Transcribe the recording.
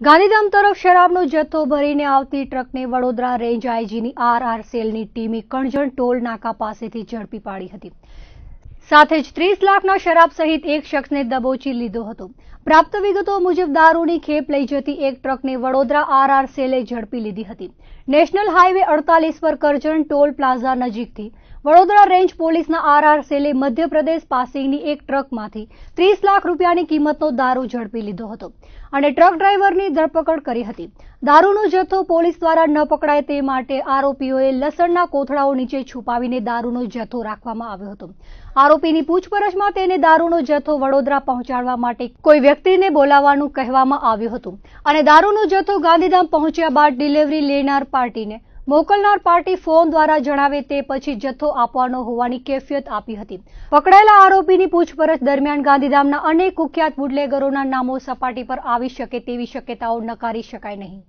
ગાંધીધામ તરફ શરાબનો જથ્થો ભરીને આવતી ટ્રકને વડોદરા રેન્જ આઈજીની આરઆર સેલની ટીમે કણજણ ટોલ નાકા પાસેથી ઝડપી પાડી હતી. સાથે જ ત્રીસ લાખના શરાબ સહિત એક શખ્સને દબોચી લીધો હતો. પ્રાપ્ત વિગતો મુજબ દારૂની ખેપ લઈ જતી એક ટ્રકને વડોદરા આરઆર સેલે ઝડપી લીધી હતી. નેશનલ હાઈવે અડતાલીસ પર કરજણ ટોલ પ્લાઝા નજીકથી. વડોદરા રેન્જ પોલીસના આરઆર સેલે મધ્યપ્રદેશ પાસેની એક ટ્રકમાંથી ત્રીસ લાખ રૂપિયાની કિંમતનો દારૂ ઝડપી લીધો હતો અને ટ્રક ડ્રાઈવરની ધરપકડ કરી હતી. દારૂનો જથ્થો પોલીસ દ્વારા ન પકડાય તે માટે આરોપીઓએ લસણના કોથળાઓ નીચે છુપાવીને દારૂનો જથ્થો રાખવામાં આવ્યો હતો. આરોપીની પૂછપરછમાં તેને દારૂનો જથ્થો વડોદરા પહોંચાડવા માટે કોઈ વ્યક્તિને બોલાવવાનું કહેવામાં આવ્યું હતું. અને દારૂનો જથ્થો ગાંધીધામ પહોંચ્યા બાદ ડિલિવરી લેનાર પાર્ટીને મોકલનાર પાર્ટી ફોન દ્વારા જણાવે તે પછી જથ્થો આપવાનો હોવાની કેફિયત આપી હતી. પકડાયેલા આરોપીની પૂછપરછ દરમિયાન ગાંધીધામના અનેક કુખ્યાત બુટલેગરોના નામો સપાટી પર આવી શકે તેવી શક્યતાઓ નકારી શકાય નહીં.